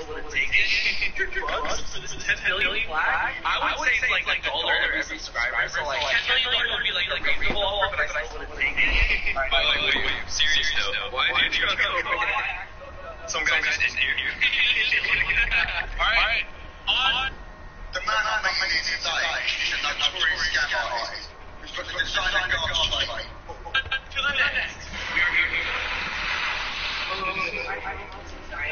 still would have taken bucks for this 10 million flag? I would, say it's like, like a dollar every subscriber. So like 10 million would be like, like a reasonable offer, but I still would have taken it. Wait, wait, wait, wait. Serious though. Why did you Some guys just didn't hear you. Alright. On. The man on the many today is a notorious scam artist who's got the design and garbage plate.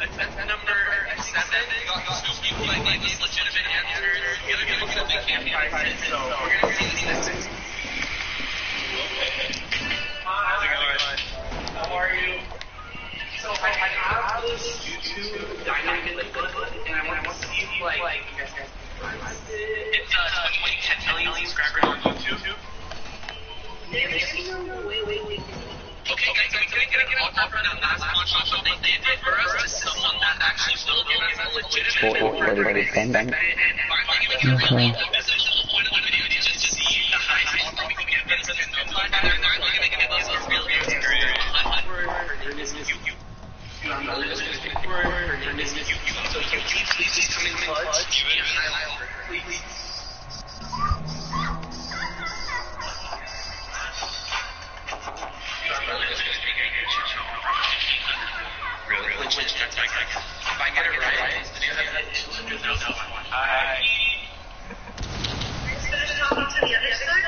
Alright, we buy diamond. And guns. If you have anyone here, but Do they sell Fortnite guns? Doing that? What is How are you? Gonna get an offer from that last on something they did for us to someone that actually will give us a legitimate What, what, what is Ben Ben? Okay. Just to see the highest offer we can. But it's no if I get it right, do you have that? I. Alright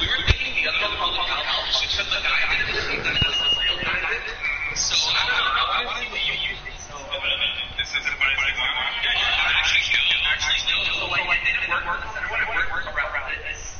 we were thinking the other one probably out because the guy didn't think that was real. So I. I to actually, no. So, like, it didn't work. It didn't work around this.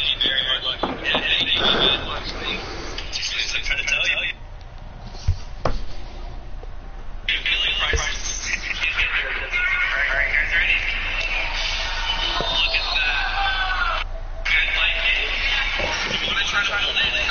穿。